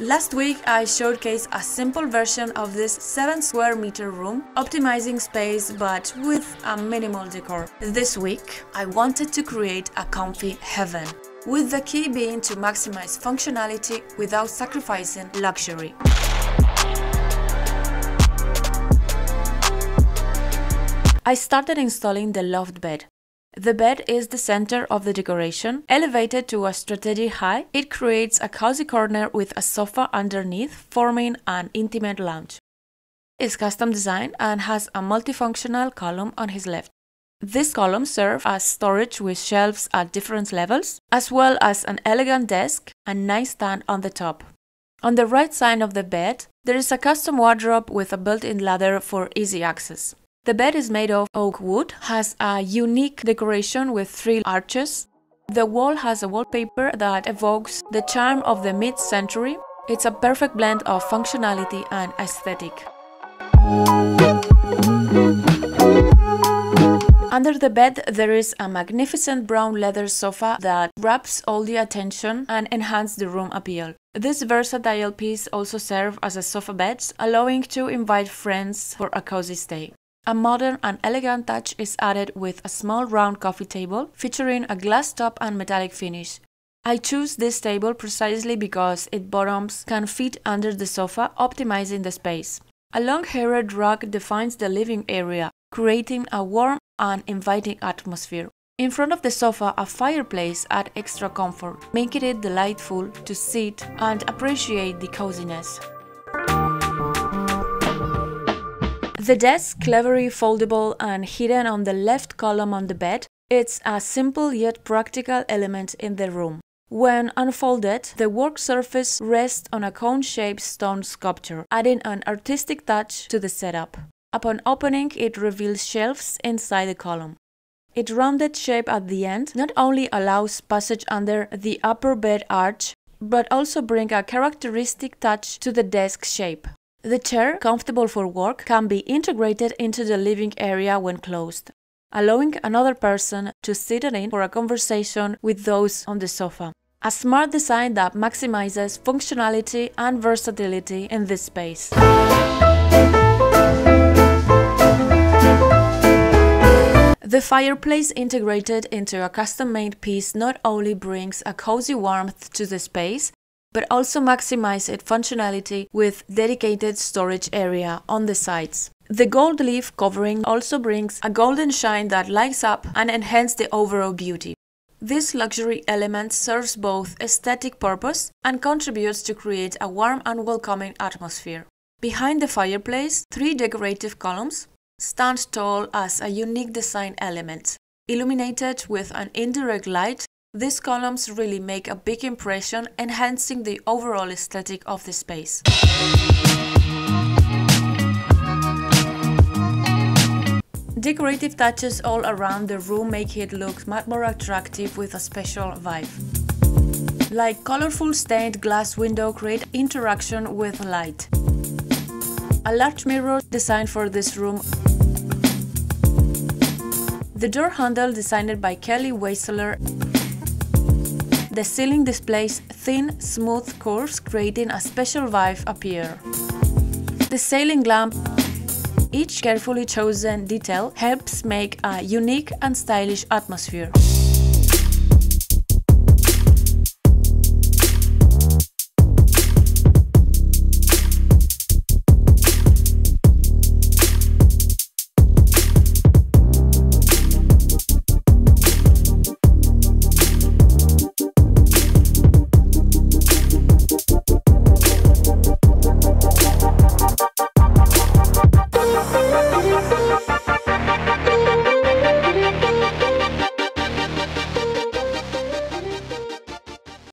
Last week I showcased a simple version of this 7 square meter room, optimizing space but with a minimal decor. This week I wanted to create a comfy heaven, with the key being to maximize functionality without sacrificing luxury. I started installing the loft bed. The bed is the center of the decoration. Elevated to a strategic height, it creates a cozy corner with a sofa underneath, forming an intimate lounge. It's custom designed and has a multifunctional column on his left. This column serves as storage with shelves at different levels, as well as an elegant desk and nightstand on the top. On the right side of the bed, there is a custom wardrobe with a built-in ladder for easy access. The bed is made of oak wood, has a unique decoration with three arches. The wall has a wallpaper that evokes the charm of the mid-century. It's a perfect blend of functionality and aesthetic. Under the bed, there is a magnificent brown leather sofa that grabs all the attention and enhances the room appeal. This versatile piece also serves as a sofa bed, allowing to invite friends for a cozy stay. A modern and elegant touch is added with a small round coffee table featuring a glass top and metallic finish. I choose this table precisely because its bottoms can fit under the sofa, optimizing the space. A long-haired rug defines the living area, creating a warm and inviting atmosphere. In front of the sofa, a fireplace adds extra comfort, making it delightful to sit and appreciate the coziness. The desk, cleverly foldable and hidden on the left column on the bed, it's a simple yet practical element in the room. When unfolded, the work surface rests on a cone-shaped stone sculpture, adding an artistic touch to the setup. Upon opening, it reveals shelves inside the column. Its rounded shape at the end not only allows passage under the upper bed arch, but also brings a characteristic touch to the desk shape. The chair, comfortable for work, can be integrated into the living area when closed, allowing another person to sit in for a conversation with those on the sofa. A smart design that maximizes functionality and versatility in this space. The fireplace integrated into a custom-made piece not only brings a cozy warmth to the space, but also maximize its functionality with dedicated storage area on the sides. The gold leaf covering also brings a golden shine that lights up and enhances the overall beauty. This luxury element serves both aesthetic purpose and contributes to create a warm and welcoming atmosphere. Behind the fireplace, three decorative columns stand tall as a unique design element, illuminated with an indirect light these columns really make a big impression, enhancing the overall aesthetic of the space. Decorative touches all around the room make it look much more attractive with a special vibe. Like colorful stained glass window create interaction with light. A large mirror designed for this room the door handle designed by Kelly Wearstler the ceiling displays thin, smooth curves creating a special vibe appear. The ceiling lamp each carefully chosen detail helps make a unique and stylish atmosphere.